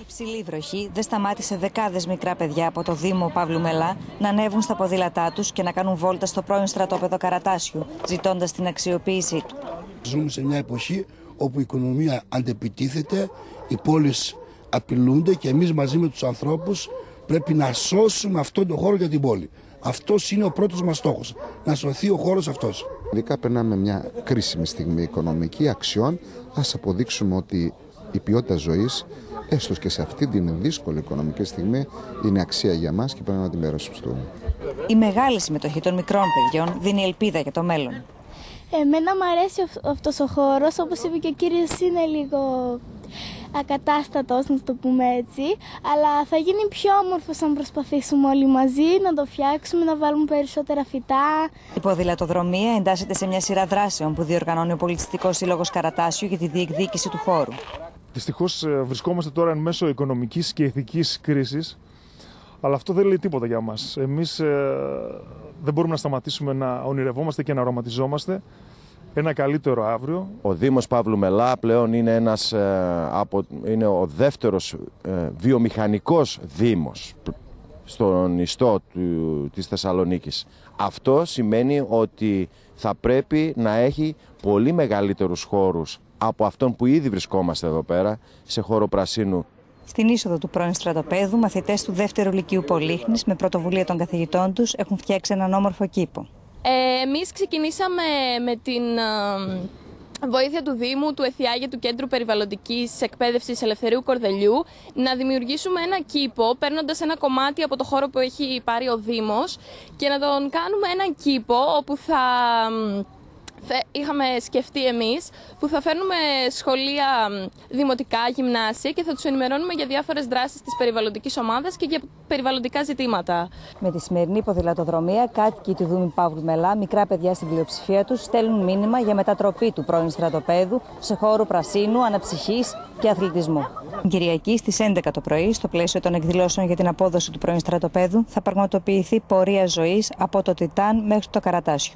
Η ψηλή βροχή δεν σταμάτησε δεκάδες μικρά παιδιά από το Δήμο Παύλου Μελά να ανέβουν στα ποδήλατά τους και να κάνουν βόλτα στο πρώην στρατόπεδο Καρατάσιου, ζητώντας την αξιοποίησή του. Ζούμε σε μια εποχή όπου η οικονομία αντεπιτίθεται, οι πόλεις απειλούνται και εμείς μαζί με τους ανθρώπους πρέπει να σώσουμε αυτόν τον χώρο για την πόλη. Αυτός είναι ο πρώτος μας στόχος, να σωθεί ο χώρος αυτός. Ειδικά περνάμε μια κρίσιμη στιγμή οικονομική αξιών. Ας αποδείξουμε ότι η ποιότητα ζωής, έστω και σε αυτή την δύσκολη οικονομική στιγμή, είναι αξία για μας και πρέπει να την περάσουμε. Η μεγάλη συμμετοχή των μικρών παιδιών δίνει ελπίδα για το μέλλον. Εμένα μου αρέσει αυτός ο χώρος, όπως είπε και ο κύριος είναι λίγο ακατάστατος, να το πούμε έτσι, αλλά θα γίνει πιο όμορφος αν προσπαθήσουμε όλοι μαζί να το φτιάξουμε, να βάλουμε περισσότερα φυτά. Η ποδηλατοδρομία εντάσσεται σε μια σειρά δράσεων που διοργανώνει ο Πολιτιστικός Σύλλογος Καρατάσιου για τη διεκδίκηση του χώρου. Δυστυχώς ε, βρισκόμαστε τώρα εν μέσω οικονομικής και ηθικής κρίσης. Αλλά αυτό δεν λέει τίποτα για μας. Εμείς ε, δεν μπορούμε να σταματήσουμε να ονειρευόμαστε και να αρωματιζόμαστε ένα καλύτερο αύριο. Ο Δήμος Παύλου Μελά πλέον είναι, ένας, ε, από, είναι ο δεύτερος ε, βιομηχανικός δήμος στον ιστό του, της Θεσσαλονίκης. Αυτό σημαίνει ότι θα πρέπει να έχει πολύ μεγαλύτερους χώρους από αυτόν που ήδη βρισκόμαστε εδώ πέρα, σε χώρο πρασίνου στην είσοδο του πρώην στρατοπέδου, μαθητές του δεύτερου λυκείου Πολύχνης, με πρωτοβουλία των καθηγητών τους, έχουν φτιάξει έναν όμορφο κήπο. Ε, Εμείς ξεκινήσαμε με την ε, βοήθεια του Δήμου, του ΕΘΙΑΓΕ, του Κέντρου Περιβαλλοντικής Εκπαίδευσης Ελευθερίου Κορδελιού, να δημιουργήσουμε ένα κήπο, παίρνοντας ένα κομμάτι από το χώρο που έχει πάρει ο Δήμος και να τον κάνουμε ένα κήπο όπου θα είχαμε σκεφτεί εμείς που θα φέρνουμε σχολεία δημοτικά, γυμνάσια και θα τους ενημερώνουμε για διάφορες δράσεις της περιβαλλοντικής ομάδας και για περιβαλλοντικά ζητήματα. Με τη σημερινή ποδηλατοδρομία, κάτοικοι του Δούμη Παύλου Μελά, μικρά παιδιά στην πλειοψηφία τους, στέλνουν μήνυμα για μετατροπή του πρώην στρατοπέδου σε χώρο πρασίνου, αναψυχής και αθλητισμού. Κυριακή στις 11 το πρωί, στο πλαίσιο των εκδηλώσεων για την απόδοση του πρώην στρατοπέδου, θα πραγματοποιηθεί πορεία ζωής από το Τιτάν μέχρι το Καρατάσιο.